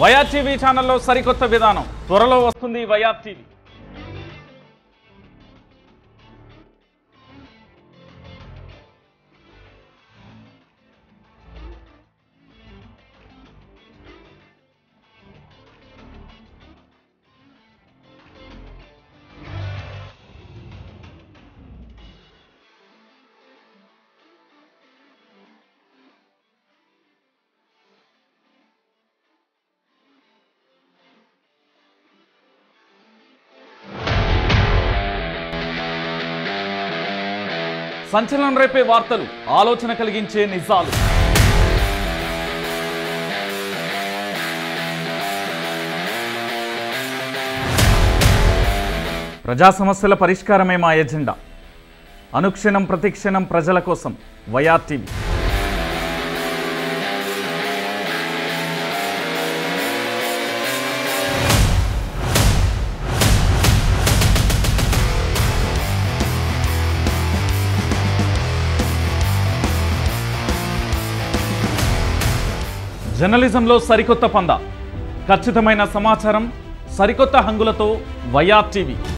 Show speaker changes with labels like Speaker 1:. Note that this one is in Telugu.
Speaker 1: వైఆర్ టీవీ ఛానల్లో సరికొత్త విధానం. త్వరలో వస్తుంది వైఆర్ టీవీ. సంచలనం రేపే వార్తలు. ఆలోచన కలిగించే నిజాలు. ప్రజా సమస్యల పరిష్కారమే మా ఎజెండా. అనుక్షణం ప్రతిక్షణం ప్రజల కోసం. వైఆర్టీవీ జర్నలిజంలో సరికొత్త పంద. ఖచ్చితమైన సమాచారం సరికొత్త హంగులతో వైఆర్ టీవీ.